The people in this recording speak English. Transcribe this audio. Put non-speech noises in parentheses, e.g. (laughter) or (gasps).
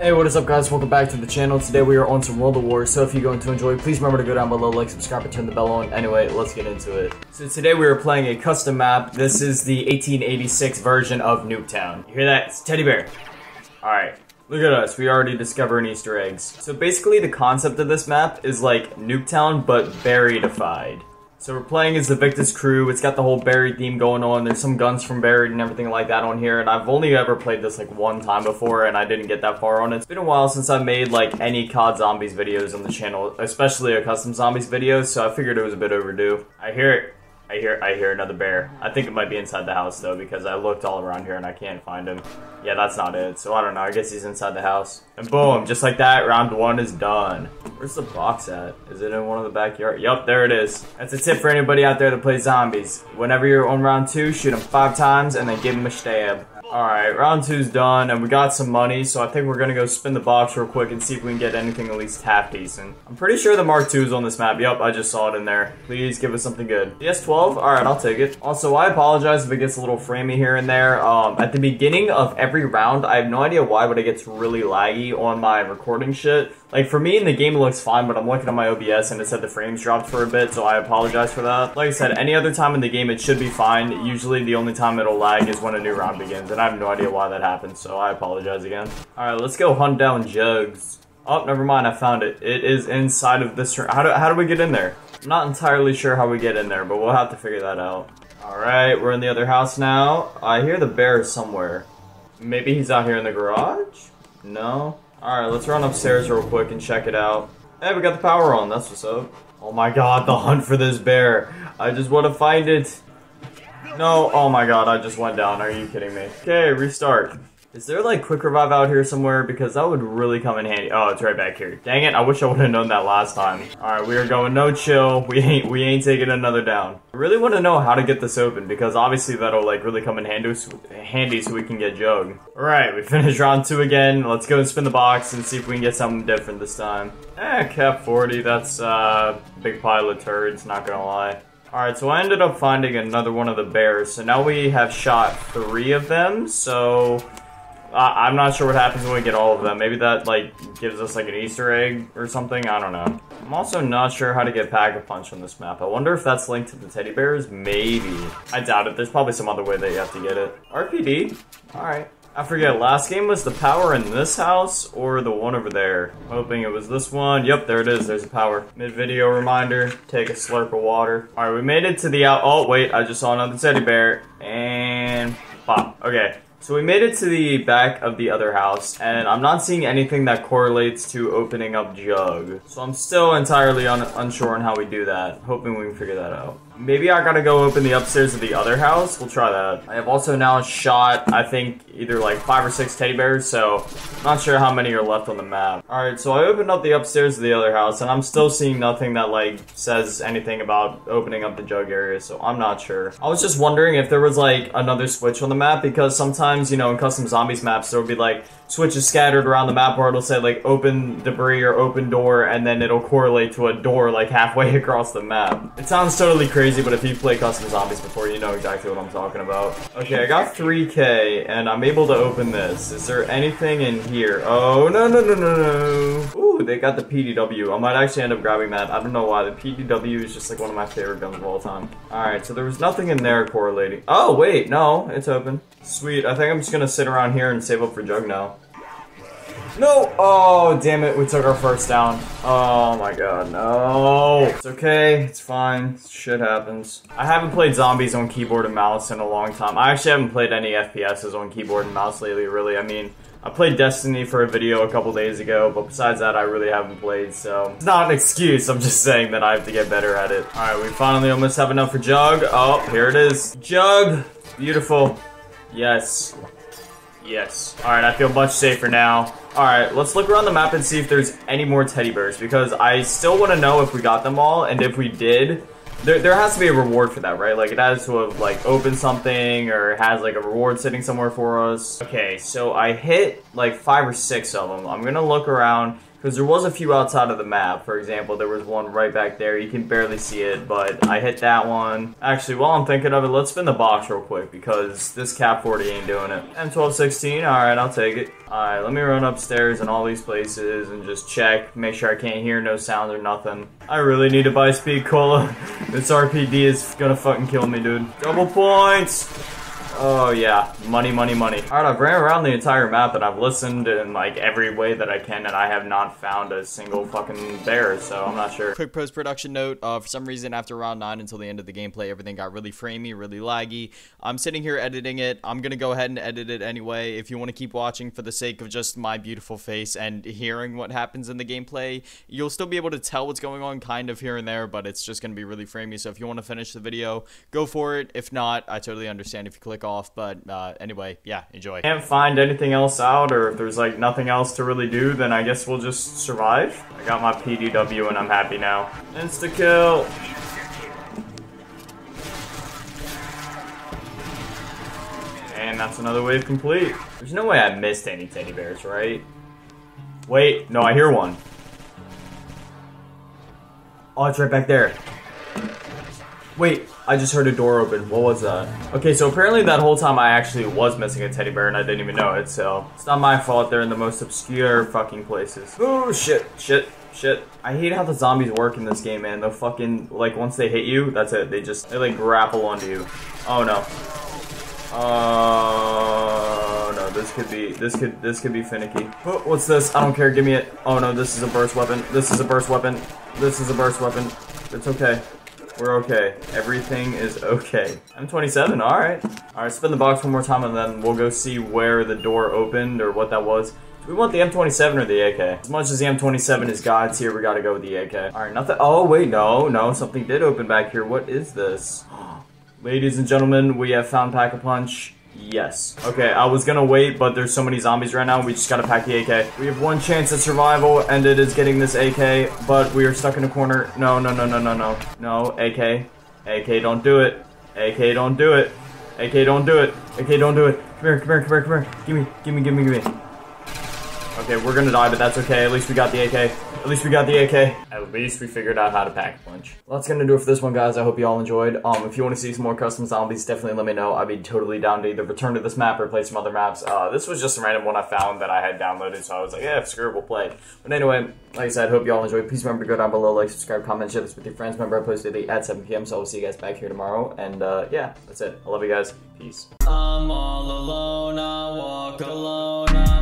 Hey, what is up guys? Welcome back to the channel. Today we are on some World at War, so if you're going to enjoy, please remember to go down below, like, subscribe, and turn the bell on. Anyway, let's get into it. So today we are playing a custom map. This is the 1886 version of Nuketown. You hear that? It's Teddy Bear. Alright. Look at us, we already discovering Easter eggs. So basically the concept of this map is like Nuketown, but buriedified. So we're playing as the Victis crew. It's got the whole buried theme going on. There's some guns from buried and everything like that on here. And I've only ever played this like one time before and I didn't get that far on it. It's been a while since I made like any COD Zombies videos on the channel, especially a custom Zombies video. So I figured it was a bit overdue. I hear it. I hear I hear another bear. I think it might be inside the house though because I looked all around here and I can't find him. Yeah, that's not it. So I don't know. I guess he's inside the house. And boom, just like that, round one is done. Where's the box at? Is it in one of the backyard? Yup, there it is. That's a tip for anybody out there that plays zombies. Whenever you're on round two, shoot him five times and then give him a stab. Alright, round two's done, and we got some money, so I think we're gonna go spin the box real quick and see if we can get anything at least half decent. I'm pretty sure the Mark II is on this map. Yep, I just saw it in there. Please give us something good. DS12? Alright, I'll take it. Also, I apologize if it gets a little framey here and there. Um, at the beginning of every round, I have no idea why, but it gets really laggy on my recording shit. Like, for me in the game, it looks fine, but I'm looking at my OBS and it said the frames dropped for a bit, so I apologize for that. Like I said, any other time in the game, it should be fine. Usually, the only time it'll lag is when a new round begins, and I have no idea why that happens, so I apologize again. Alright, let's go hunt down jugs. Oh, never mind, I found it. It is inside of this room. How do, how do we get in there? I'm not entirely sure how we get in there, but we'll have to figure that out. Alright, we're in the other house now. I hear the bear somewhere. Maybe he's out here in the garage? No? Alright, let's run upstairs real quick and check it out. Hey, we got the power on. That's what's up. Oh my god, the hunt for this bear. I just want to find it. No, oh my god, I just went down. Are you kidding me? Okay, restart. Is there like quick revive out here somewhere? Because that would really come in handy. Oh, it's right back here. Dang it, I wish I would have known that last time. Alright, we are going no chill. We ain't we ain't taking another down. I really want to know how to get this open because obviously that'll like really come in handy, handy so we can get Jug. Alright, we finished round two again. Let's go and spin the box and see if we can get something different this time. Eh, KAP 40, that's uh big pile of turds, not gonna lie. Alright, so I ended up finding another one of the bears. So now we have shot three of them, so... I'm not sure what happens when we get all of them. Maybe that, like, gives us, like, an Easter egg or something. I don't know. I'm also not sure how to get Pack-a-Punch on this map. I wonder if that's linked to the teddy bears? Maybe. I doubt it. There's probably some other way that you have to get it. RPD? Alright. I forget, last game was the power in this house or the one over there? Hoping it was this one. Yep, there it is. There's a power. Mid-video reminder, take a slurp of water. Alright, we made it to the out- Oh, wait, I just saw another teddy bear. And... Pop. Okay. So we made it to the back of the other house, and I'm not seeing anything that correlates to opening up Jug. So I'm still entirely un unsure on how we do that. Hoping we can figure that out. Maybe I gotta go open the upstairs of the other house. We'll try that. I have also now shot, I think, either like five or six teddy bears, so I'm not sure how many are left on the map. Alright, so I opened up the upstairs of the other house, and I'm still seeing nothing that like says anything about opening up the jug area, so I'm not sure. I was just wondering if there was like another switch on the map, because sometimes, you know, in custom zombies maps, there would be like switches scattered around the map where it'll say like open debris or open door, and then it'll correlate to a door like halfway (laughs) across the map. It sounds totally crazy but if you play custom zombies before, you know exactly what I'm talking about. Okay, I got 3k, and I'm able to open this. Is there anything in here? Oh, no, no, no, no, no. Ooh, they got the PDW. I might actually end up grabbing that. I don't know why. The PDW is just like one of my favorite guns of all time. Alright, so there was nothing in there correlating. Oh, wait, no, it's open. Sweet, I think I'm just gonna sit around here and save up for Jug now. No! Oh, damn it. We took our first down. Oh my god, no. It's okay. It's fine. Shit happens. I haven't played zombies on keyboard and mouse in a long time. I actually haven't played any FPSs on keyboard and mouse lately, really. I mean, I played Destiny for a video a couple days ago, but besides that, I really haven't played, so... It's not an excuse, I'm just saying that I have to get better at it. Alright, we finally almost have enough for Jug. Oh, here it is. Jug! Beautiful. Yes. Yes. Alright, I feel much safer now. Alright, let's look around the map and see if there's any more teddy bears, because I still want to know if we got them all, and if we did, there, there has to be a reward for that, right? Like, it has to have, like, opened something, or has, like, a reward sitting somewhere for us. Okay, so I hit, like, five or six of them. I'm gonna look around Because there was a few outside of the map. For example, there was one right back there. You can barely see it, but I hit that one. Actually, while I'm thinking of it, let's spin the box real quick because this KAP 40 ain't doing it. M1216, alright, I'll take it. Alright, let me run upstairs in all these places and just check. Make sure I can't hear no sounds or nothing. I really need to buy speed cola. (laughs) this RPD is gonna fucking kill me, dude. Double points! Oh yeah, money, money, money. Alright, I've ran around the entire map and I've listened in like every way that I can and I have not found a single fucking bear, so I'm not sure. Quick post-production note, uh, for some reason after round 9 until the end of the gameplay, everything got really framey, really laggy. I'm sitting here editing it. I'm gonna go ahead and edit it anyway. If you want to keep watching for the sake of just my beautiful face and hearing what happens in the gameplay, you'll still be able to tell what's going on kind of here and there, but it's just gonna be really framey, so if you want to finish the video, go for it. If not, I totally understand if you click off off. But uh, anyway, yeah, enjoy. Can't find anything else out, or if there's like nothing else to really do, then I guess we'll just survive. I got my PDW and I'm happy now. Insta kill. And that's another wave complete. There's no way I missed any teddy bears, right? Wait, no, I hear one. Oh, it's right back there. Wait, I just heard a door open. What was that? Okay, so apparently that whole time I actually was missing a teddy bear and I didn't even know it, so it's not my fault they're in the most obscure fucking places. Oh, shit, shit, shit. I hate how the zombies work in this game, man. They'll fucking, like, once they hit you, that's it. They just, they, like, grapple onto you. Oh, no. Oh, no, this could be, this could, this could be finicky. Oh, what's this? I don't care, give me it. Oh, no, this is a burst weapon. This is a burst weapon. This is a burst weapon. It's okay. We're okay. Everything is okay. M27, alright. Alright, spin the box one more time and then we'll go see where the door opened or what that was. Do we want the M27 or the AK? As much as the M27 is God's here, we gotta go with the AK. Alright, nothing- oh wait, no, no, something did open back here. What is this? (gasps) Ladies and gentlemen, we have found Pack-a-Punch. Yes. Okay, I was gonna wait, but there's so many zombies right now, we just gotta pack the AK. We have one chance at survival, and it is getting this AK, but we are stuck in a corner. No, no, no, no, no, no. No, AK. AK, don't do it. AK, don't do it. AK, don't do it. AK, don't do it. Come here, come here, come here, come here. Gimme, gimme, gimme, gimme. Okay, we're gonna die, but that's okay. At least we got the AK. At least we got the AK. At least we figured out how to pack a punch. Well, that's gonna do it for this one, guys. I hope you all enjoyed. Um, if you want to see some more custom zombies, definitely let me know. I'd be totally down to either return to this map or play some other maps. Uh, this was just a random one I found that I had downloaded, so I was like, yeah, screw it, we'll play. But anyway, like I said, hope you all enjoyed. Please remember to go down below, like, subscribe, comment, share this with your friends. Remember, I post daily at 7 p.m., so I'll see you guys back here tomorrow. And uh, yeah, that's it. I love you guys. Peace. I'm all alone, I walk alone. I